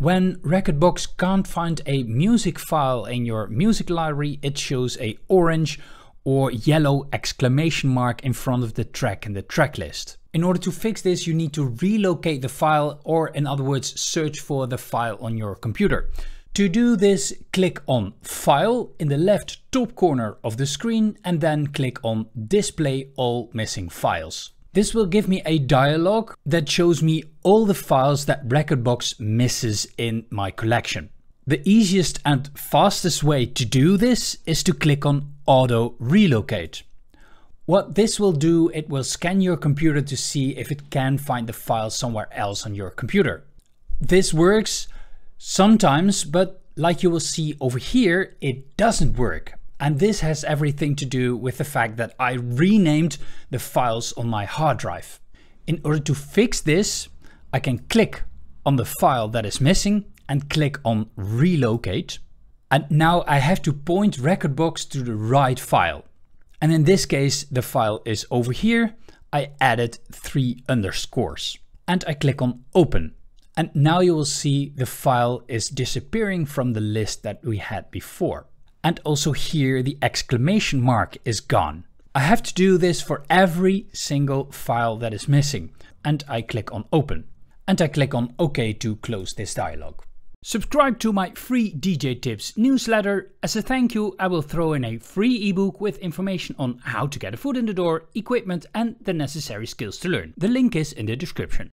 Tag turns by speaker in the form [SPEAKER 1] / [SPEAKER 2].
[SPEAKER 1] When Rekordbox can't find a music file in your music library, it shows a orange or yellow exclamation mark in front of the track in the track list. In order to fix this, you need to relocate the file or in other words, search for the file on your computer. To do this, click on File in the left top corner of the screen and then click on Display all missing files. This will give me a dialog that shows me all the files that Rekordbox misses in my collection. The easiest and fastest way to do this is to click on Auto Relocate. What this will do, it will scan your computer to see if it can find the file somewhere else on your computer. This works sometimes, but like you will see over here, it doesn't work. And this has everything to do with the fact that I renamed the files on my hard drive. In order to fix this, I can click on the file that is missing and click on relocate. And now I have to point Rekordbox to the right file. And in this case, the file is over here. I added three underscores and I click on open. And now you will see the file is disappearing from the list that we had before. And also here the exclamation mark is gone. I have to do this for every single file that is missing. And I click on open. And I click on OK to close this dialog. Subscribe to my free DJ Tips newsletter. As a thank you, I will throw in a free ebook with information on how to get a foot in the door, equipment and the necessary skills to learn. The link is in the description.